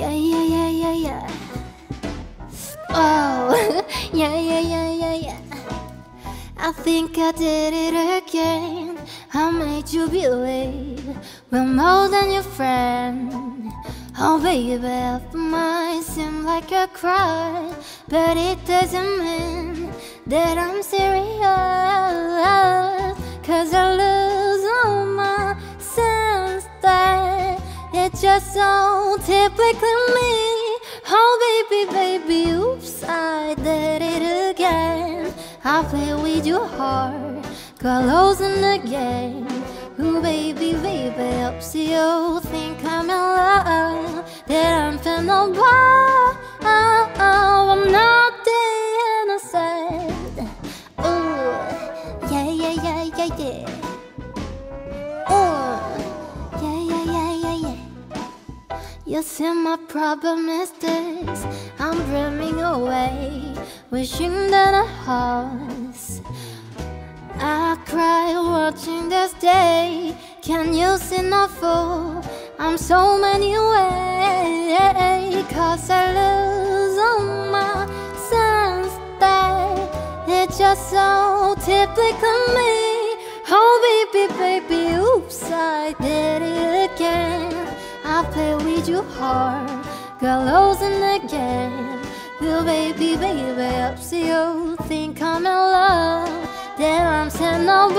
Yeah, yeah, yeah, yeah, yeah. Oh, yeah, yeah, yeah, yeah, yeah. I think I did it again. I made you believe we're more than your friend. Oh, baby, it might seem like a cry, but it doesn't mean that I'm serious. Just so typically me. Oh, baby, baby, oops, I did it again. I play with your heart, got lost in the game. Ooh, baby, baby, oops, you think I'm in love, You see, my problem is this I'm dreaming away, wishing that I was. I cry watching this day. Can you see no fool? I'm so many ways, cause I lose all my sense that it's just so typical me. Oh, baby, baby, oops, I did it play with your heart, got lost in the game. Oh, baby, baby, oops, you think I'm in love. Then I'm saying no